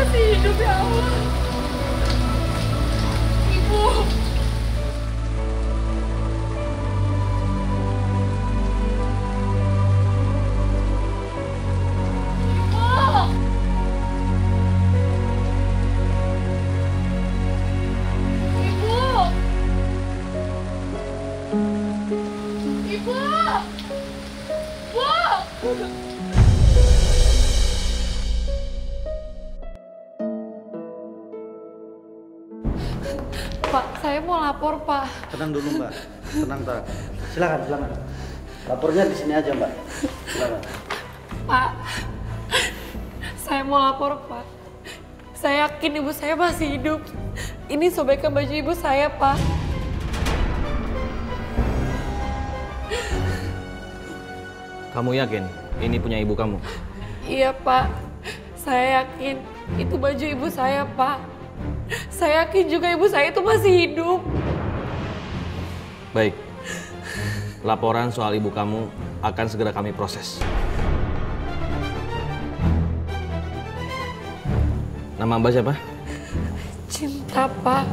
assim, Julião? Empurro. Whoa! Whoa! Pak, saya mau lapor, Pak. Tenang dulu mbak, tenang tak. Silakan, silakan. Lapornya di sini aja mbak. Silakan. Pak, saya mau lapor, Pak. Saya yakin ibu saya masih hidup. Ini sobekan baju ibu saya, Pak. Kamu yakin ini punya ibu kamu? Iya, Pak. Saya yakin itu baju ibu saya, Pak. Saya yakin juga ibu saya itu masih hidup. Baik. Laporan soal ibu kamu akan segera kami proses. Nama Mbak siapa? Cinta, Pak.